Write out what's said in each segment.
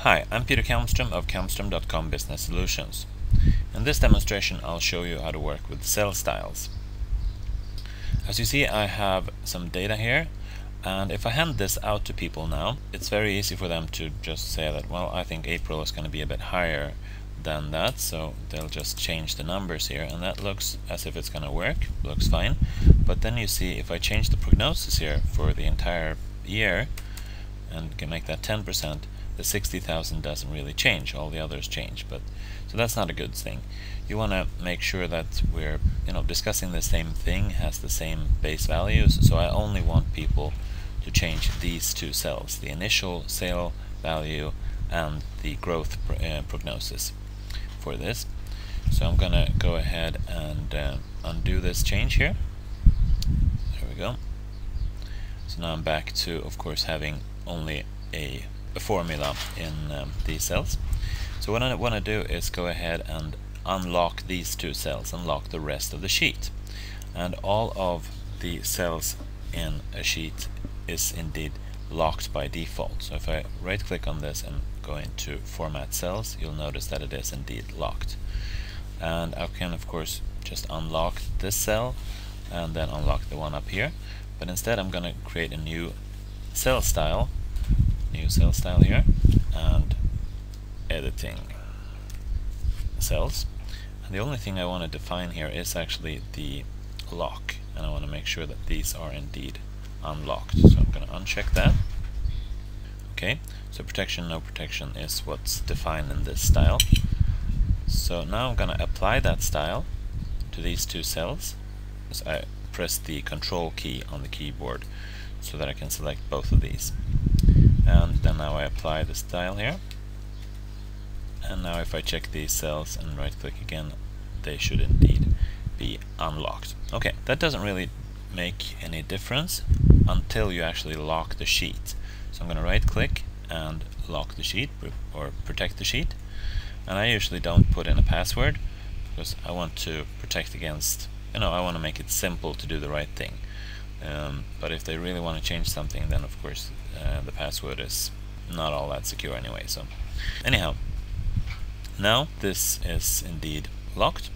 Hi, I'm Peter Kalmstrom of Kalmstrom.com Business Solutions. In this demonstration I'll show you how to work with cell styles. As you see I have some data here and if I hand this out to people now it's very easy for them to just say that well I think April is going to be a bit higher than that so they'll just change the numbers here and that looks as if it's going to work looks fine but then you see if I change the prognosis here for the entire year and can make that 10% the 60,000 doesn't really change, all the others change, but so that's not a good thing. You want to make sure that we're you know discussing the same thing, has the same base values, so I only want people to change these two cells, the initial sale value and the growth pr uh, prognosis for this. So I'm gonna go ahead and uh, undo this change here. There we go. So now I'm back to, of course, having only a a formula in um, these cells. So what I want to do is go ahead and unlock these two cells, unlock the rest of the sheet. And all of the cells in a sheet is indeed locked by default. So if I right click on this and go into format cells, you'll notice that it is indeed locked. And I can of course just unlock this cell and then unlock the one up here. But instead I'm going to create a new cell style new cell style here and editing cells. And the only thing I want to define here is actually the lock and I want to make sure that these are indeed unlocked. So I'm going to uncheck that. Okay so protection no protection is what's defined in this style. So now I'm going to apply that style to these two cells. So I press the control key on the keyboard so that I can select both of these and then now I apply the style here. And now if I check these cells and right click again they should indeed be unlocked. Okay that doesn't really make any difference until you actually lock the sheet. So I'm going to right click and lock the sheet or protect the sheet. And I usually don't put in a password because I want to protect against you know I want to make it simple to do the right thing um, but if they really want to change something then of course uh, the password is not all that secure anyway so. Anyhow now this is indeed locked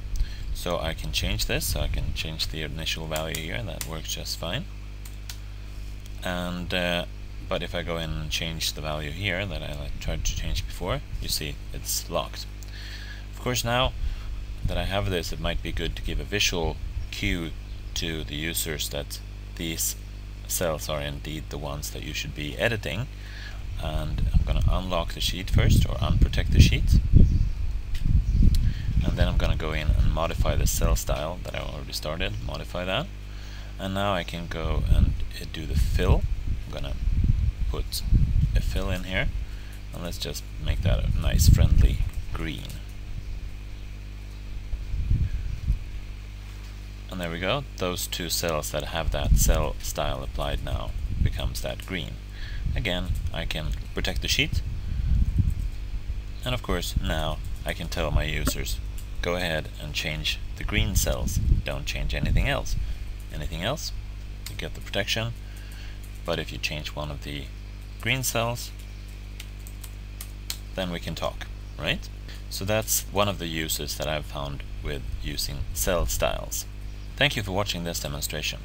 so I can change this. So I can change the initial value here and that works just fine. And uh, but if I go in and change the value here that I tried to change before you see it's locked. Of course now that I have this it might be good to give a visual cue to the users that these cells are indeed the ones that you should be editing. And I'm going to unlock the sheet first or unprotect the sheet. And then I'm going to go in and modify the cell style that I already started. Modify that. And now I can go and do the fill. I'm going to put a fill in here. And let's just make that a nice friendly green there we go. Those two cells that have that cell style applied now becomes that green. Again I can protect the sheet. And of course now I can tell my users go ahead and change the green cells. Don't change anything else. Anything else? You get the protection. But if you change one of the green cells then we can talk right? So that's one of the uses that I've found with using cell styles Thank you for watching this demonstration.